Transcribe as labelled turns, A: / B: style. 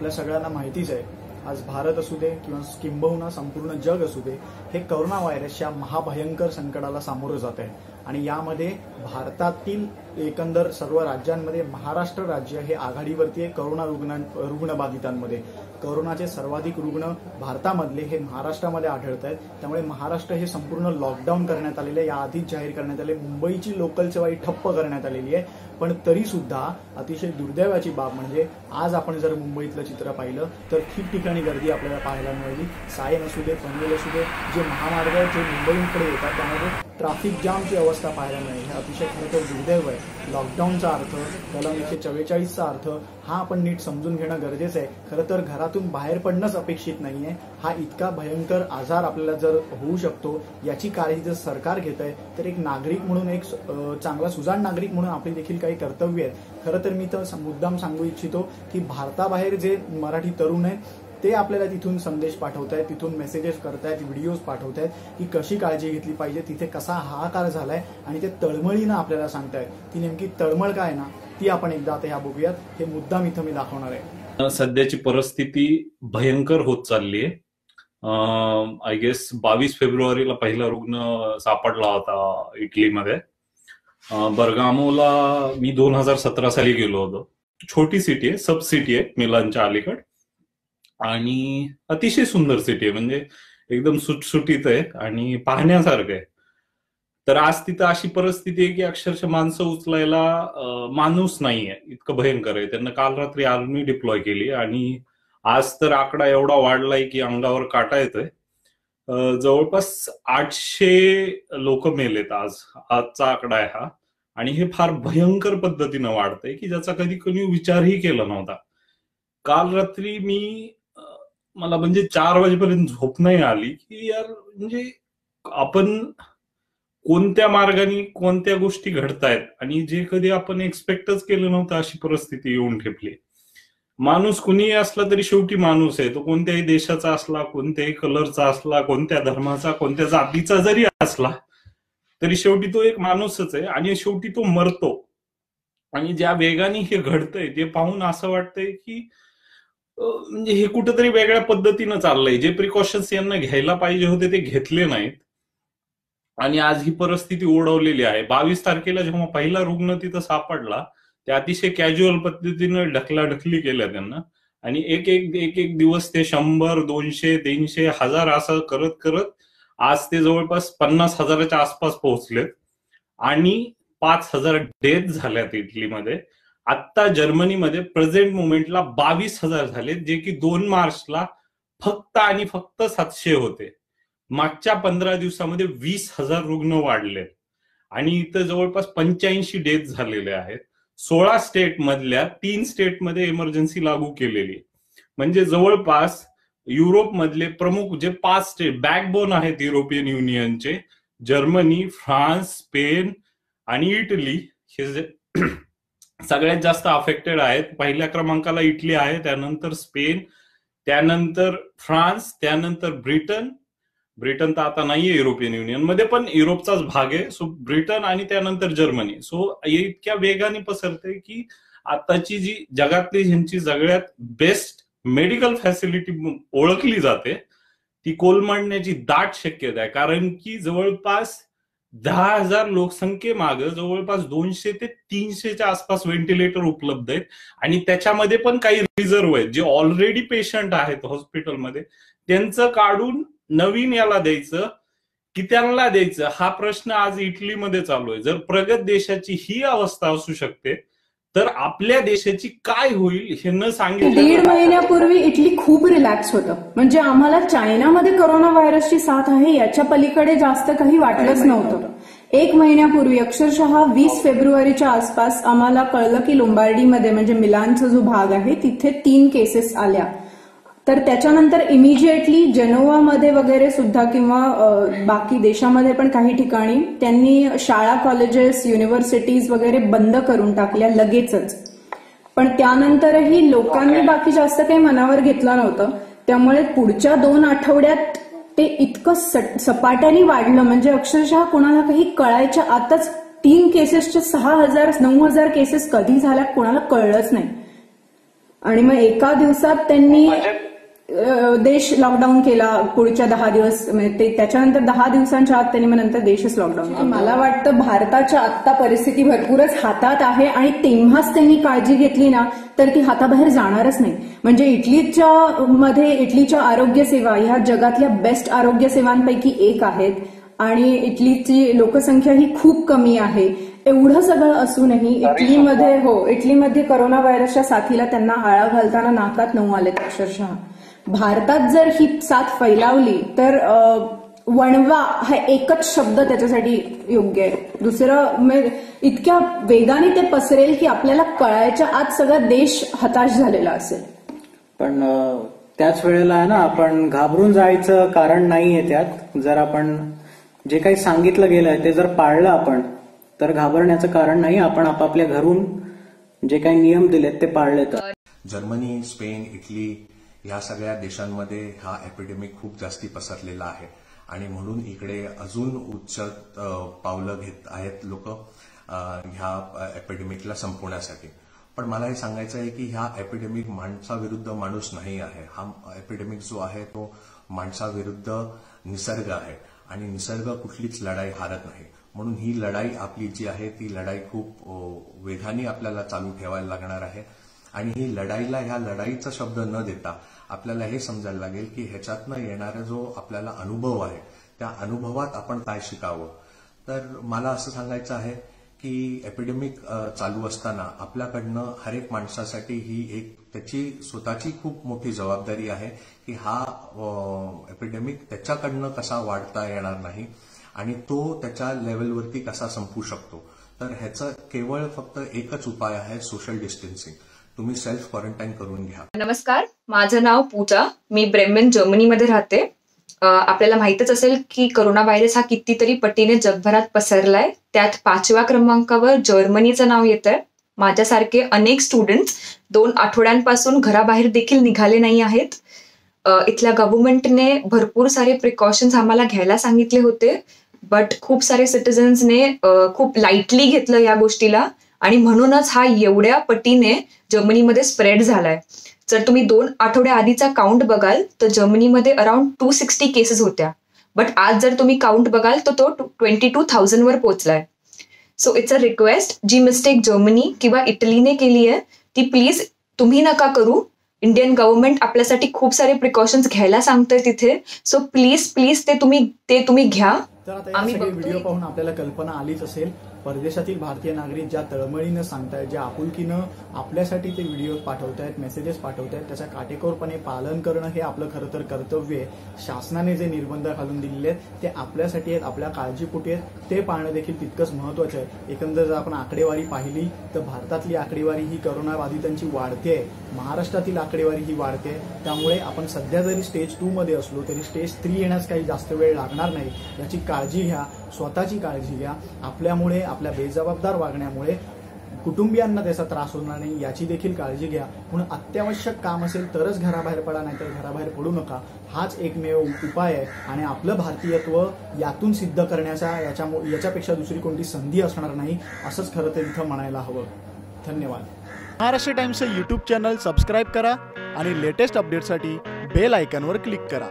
A: आपल्या सगळ्यांना माहितीच आहे आज भारत असू दे किंवा किंबहुना संपूर्ण जग असू दे हे करोना व्हायरसच्या महाभयंकर संकटाला सामोरं जात आहे. आणि यामध्ये भारतातील एकंदर सर्व राज्यांमध्ये महाराष्ट्र राज्य हे आघाडीवरती आहे करोना रुग्णां रुग्णबाधितांमध्ये. करोनाचे सर्वाधिक रुग्ण भारतामधले हे महाराष्ट्रामध्ये आढळत आहेत. त्यामुळे महाराष्ट्र हे संपूर्ण लॉकडाऊन करण्यात आलेले या आधीच जाहीर करण्यात आले. मुंबईची लोकल सेवा ही ठप्प करण्यात आलेली आहे. पण तरी सुद्धा अतिशय दुर्दैवाची बाब म्हणजे आज आपण जर मुंबईतलं चित्र पाहिलं तर ठिकठिकाणी गर्दी आपल्याला पाहायला मिळाली. सायन असू दे पनवेल असू दे जे महामार्ग जे मुंबईकडे येतात त्यामध्ये ट्रॅफिक जामची अवस्था पाहायला मिळेल. हे अतिशय खरं तर दुर्दैव आहे. लॉकडाऊनचा अर्थ कलम एकशे चव्वेचाळीसचा अर्थ हा आपण नीट समजून घेणं गरजेचं आहे. खरं तर घरातून बाहेर पडणंच अपेक्षित नाही आहे हा इतका भयंकर आजार आपल्याला जर होऊ शकतो याची काळजी जर सरकार घेत आहे तर एक नागरिक म्हणून एक चांगला सुजाण नागरिक म्हणून आपली देखील काही कर्तव्य आहेत. खरं तर मी तर मुद्दाम सांगू इच्छितो की भारताबाहेर जे मराठी तरुण आहेत ते आपल्याला तिथून संदेश पाठवत आहेत तिथून मेसेजेस करतायत व्हिडिओज पाठवत आहेत की कशी काळजी घेतली पाहिजे तिथे कसा हाहाकार झालाय आणि ते तळमळीनं आपल्याला सांगतायत. ती नेमकी तळमळ काय ना ती आपण एकदा आता ह्या बघूयात. हे मुद्दाम इथं मी दाखवणार आहे.
B: सध्याची परिस्थिती भयंकर होत चालली आहे. आय गेस बावीस फेब्रुवारीला पहिला रुग्ण सापडला होता इटलीमध्ये. बर्गामोला मी दोन हजार सतरा साली गेलो होतो. छोटी सिटी आहे सब सिटी आहे मिलानच्या अलीकड. आणि अतिशय सुंदर सिटी आहे म्हणजे एकदम सुटसुटीत आहे आणि पाहण्यासारखं आहे. तर आज तिथं अशी परिस्थिती आहे की अक्षरशः माणसं उचलायला माणूस नाहीये. इतकं भयंकर आहे. त्यांना काल रात्री आर्मी डिप्लॉय केली आणि आज तर आकडा एवढा वाढलाय की अंगावर काटा येतोय. जवळपास आठशे लोक मेलेत आज. आजचा आकडा आहे हा. आणि हे फार भयंकर पद्धतीनं वाढतंय की ज्याचा कधी कोणी विचारही केला नव्हता. काल रात्री मी मला म्हणजे चार वाजेपर्यंत झोप नाही आली की यार म्हणजे आपण कोणत्या मार्गाने कोणत्या गोष्टी घडतायत आणि जे कधी आपण एक्सपेक्टच केलं नव्हतं अशी परिस्थिती येऊन ठेपली. माणूस कुणीही असला तरी शेवटी माणूस आहे. तो कोणत्याही देशाचा असला कोणत्याही कलरचा असला कोणत्या धर्माचा कोणत्या जातीचा जरी असला तरी शेवटी तो एक माणूसच आहे आणि शेवटी तो मरतो. आणि ज्या वेगाने हे घडतंय ते पाहून असं वाटतंय की म्हणजे हे कुठंतरी वेगळ्या पद्धतीनं चाललंय. जे प्रिकॉशन्स यांना घ्यायला पाहिजे होते ते घेतले नाहीत. आणि आज ही परिस्थिती ओढवलेली आहे. बावीस तारखेला जेव्हा पहिला रुग्ण तिथं सापडला ते अतिशय कॅज्युअल पद्धतीनं ढकलाढकली केल्या त्यांना. आणि एक एक एक एक दिवस ते शंभर दोनशे तीनशे हजार असं करत करत आज ते जवळपास पन्नास हजाराच्या आसपास पोहोचलेत. आणि पाच हजार डेथ झाल्यात इटलीमध्ये. आत्ता जर्मनीमध्ये प्रेझेंट मुवमेंटला बावीस हजार झाले जे की दोन मार्चला फक्त आणि फक्त सातशे होते. मागच्या पंधरा दिवसामध्ये वीस हजार रुग्ण वाढले आणि इथं जवळपास पंच्याऐंशी डेथ झालेले आहेत. सोळा स्टेट मधल्या तीन स्टेटमध्ये इमर्जन्सी लागू केलेली म्हणजे जवळपास युरोप मधले प्रमुख जे पाच स्टेट बॅकबोन आहेत युरोपियन युनियनचे जर्मनी फ्रान्स स्पेन आणि इटली हे जे सगळ्यात जास्त अफेक्टेड आहेत. पहिल्या क्रमांकाला इटली आहे त्यानंतर स्पेन त्यानंतर फ्रान्स त्यानंतर ब्रिटन ब्रिटन तर आता नाहीये युरोपियन युनियनमध्ये पण युरोपचाच भाग आहे. सो ब्रिटन आणि त्यानंतर जर्मनी. सो इतक्या वेगाने पसरते की आताची जी जगातली ह्यांची सगळ्यात बेस्ट मेडिकल फॅसिलिटी ओळखली जाते ती कोलमडण्याची दाट शक्यता आहे. कारण की जवळपास दहा हजार लोकसंख्येमाग जवळपास दोनशे ते तीनशेच्या आसपास व्हेंटिलेटर उपलब्ध आहेत. आणि त्याच्यामध्ये पण काही रिझर्व आहेत. जे ऑलरेडी पेशंट आहेत हॉस्पिटलमध्ये त्यांचं काढून नवीन याला द्यायचं की त्यांना द्यायचं? हा प्रश्न आज इटलीमध्ये चालू आहे. जर प्रगत देशाची ही अवस्था असू शकते तर आपल्या देशाची काय होईल हे न सांगितलं
C: दीड महिन्यापूर्वी इटली खूप रिलॅक्स होतं. म्हणजे आम्हाला चायनामध्ये करोना व्हायरसची साथ आहे याच्या पलीकडे जास्त काही वाटलंच नव्हतं. एक महिन्यापूर्वी अक्षरशः वीस फेब्रुवारीच्या आसपास आम्हाला कळलं की लोंबार्डीमध्ये म्हणजे मिलानचा जो भाग आहे तिथे तीन केसेस आल्या. तर त्याच्यानंतर इमिजिएटली जेनोवामध्ये वगैरे सुद्धा किंवा बाकी देशामध्ये पण काही ठिकाणी त्यांनी शाळा कॉलेजेस युनिव्हर्सिटीज वगैरे बंद करून टाकल्या लगेचच. पण त्यानंतरही लोकांनी बाकी जास्त काही मनावर घेतलं नव्हतं. त्यामुळे पुढच्या दोन आठवड्यात ते इतकं सपाट्याने वाढलं. म्हणजे अक्षरशः कोणाला काही कळायच्या आताच तीन केसेसच्या सहा हजार नऊ हजार केसेस कधी झाल्या कोणाला कळलंच नाही. आणि मग एका दिवसात त्यांनी अ, देश लॉकडाऊन केला पुढच्या दहा दिवस म्हणजे ते त्याच्यानंतर दहा दिवसांच्या आत त्यांनी मग नंतर देशच लॉकडाऊन केला. मला वाटतं भारताच्या आत्ता परिस्थिती भरपूरच हातात आहे आणि तेव्हाच त्यांनी काळजी घेतली ना तर ती हाताबाहेर जाणारच नाही. म्हणजे इटलीच्या मध्ये इटलीच्या आरोग्य सेवा ह्या जगातल्या बेस्ट आरोग्य सेवांपैकी एक आहेत. आणि इटलीची लोकसंख्या ही खूप कमी आहे. एवढं सगळं असूनही इटलीमध्ये हो इटलीमध्ये करोना व्हायरसच्या साथीला त्यांना आळा घालताना नाकात नऊ आलेत अक्षरशः. भारतात जर ही साथ फैलावली तर वणवा हा एकच शब्द त्याच्यासाठी योग्य आहे. दुसरं म्हणजे इतक्या वेगाने ते पसरेल की आपल्याला कळायच्या आत सगळा देश हताश झालेला असेल.
D: पण त्याच वेळेला आहे ना आपण घाबरून जायचं कारण नाहीये त्यात. जर आपण जे काही सांगितलं गेलंय ते जर पाळलं आपण तर घाबरण्याचं कारण नाही. आपण आपापल्या घरून जे काही नियम दिलेत ते पाळले तर.
E: जर्मनी स्पेन इटली ह्या सगळ्या देशांमध्ये हा एपिडेमिक खूप जास्ती पसरलेला आहे. आणि म्हणून इकडे अजून उच्च पावलं घेत आहेत लोक ह्या एपिडेमिकला संपवण्यासाठी. पण मला हे सांगायचं आहे की ह्या एपिडेमिक माणसाविरुद्ध माणूस नाही आहे. हा एपिडेमिक जो आहे तो माणसाविरुद्ध निसर्ग आहे. आणि निसर्ग कुठलीच लढाई हारत नाही. म्हणून ही लढाई आपली जी आहे ती लढाई खूप वेगाने आपल्याला चालू ठेवायला लागणार आहे. आणि ही लढाईला ह्या लढाईचा शब्द न देता आपल्याला हे समजायला लागेल की ह्याच्यातनं येणारा जो आपल्याला अनुभव आहे त्या अनुभवात आपण काय शिकावं? तर मला असं सांगायचं आहे की एपिडेमिक चालू असताना आपल्याकडनं हर एक माणसासाठी ही एक त्याची स्वतःची खूप मोठी जबाबदारी आहे की हा एपिडेमिक त्याच्याकडनं कसा वाढता येणार नाही आणि तो त्याच्या लेवलवरती कसा संपू शकतो? तर ह्याचं केवळ फक्त एकच उपाय आहे सोशल डिस्टन्सिंग तुम्ही सेल्फ क्वारंटाईन करून घ्या.
F: नमस्कार माझं नाव पूजा. मी ब्रेमेन जर्मनीमध्ये राहते. आपल्याला माहितच असेल की करोना व्हायरस हा कितीतरी पटीने जगभरात पसरलाय. त्यात पाचव्या क्रमांकावर जर्मनीचं नाव येतंय. माझ्यासारखे अनेक स्टुडंट्स दोन आठवड्यांपासून घराबाहेर देखील निघाले नाही आहेत. इथल्या गव्हर्नमेंटने भरपूर सारे प्रिकॉशन्स आम्हाला घ्यायला सांगितले होते. बट खूप सारे सिटिझन्सने खूप लाईटली घेतलं या गोष्टीला. आणि म्हणूनच हा एवढ्या पटीने जर्मनीमध्ये स्प्रेड झालाय. जर तुम्ही दोन आठवड्या आधीचा काउंट बघाल तर जर्मनीमध्ये अराउंड टू सिक्स्टी केसेस होत्या. बट आज जर तुम्ही काउंट बघाल तर तो ट्वेंटी टू थाउजंड वर पोहोचलाय. सो इट्स अ रिक्वेस्ट जी मिस्टेक जर्मनी किंवा इटलीने केली आहे ती प्लीज तुम्ही नका करू. इंडियन गव्हर्नमेंट आपल्यासाठी खूप सारे प्रिकॉशन्स घ्यायला सांगतंय तिथे. सो प्लीज प्लीज ते तुम्ही ते तुम्ही घ्या.
A: तर आता. व्हिडिओ पाहून आपल्याला कल्पना आलीच असेल. परदेशातील भारतीय नागरिक ज्या तळमळीनं सांगतायत ज्या आपुलकीनं आपल्यासाठी ते व्हिडिओ पाठवतायत मेसेजेस पाठवतायत त्याचा काटेकोरपणे पालन करणं हे आपलं खरं तर कर्तव्य आहे. शासनाने जे निर्बंध घालून दिलेले आहेत ते आपल्यासाठी आहेत आपल्या काळजीपोटी आहेत ते पाळणं देखील तितकंच महत्वाचं आहे. एकंदर जर आपण आकडेवारी पाहिली तर भारतातली आकडेवारी ही करोनाबाधितांची वाढते महाराष्ट्रातील आकडेवारी ही वाढते त्यामुळे आपण सध्या जरी स्टेज टू मध्ये असलो तरी स्टेज थ्री येण्यास काही जास्त वेळ लागणार नाही. याची काळजी घ्या स्वतःची काळजी घ्या. आपल्यामुळे आपल्या बेजबाबदार वागण्यामुळे कुटुंबियांना त्याचा त्रास होणार नाही याची देखील काळजी घ्या. म्हणून अत्यावश्यक काम असेल तरच घराबाहेर पडा नाहीतर घराबाहेर पडू नका. हाच एकमेव उपाय आहे. आणि आपलं भारतीयत्व यातून सिद्ध करण्याचा याच्या याच्यापेक्षा दुसरी कोणती संधी असणार नाही असंच खरं तर इथं म्हणायला हवं. धन्यवाद.
G: महाराष्ट्र टाइम्सचं यूट्यूब चॅनल सबस्क्राईब करा आणि लेटेस्ट अपडेटसाठी बेल आयकॉनवर क्लिक करा.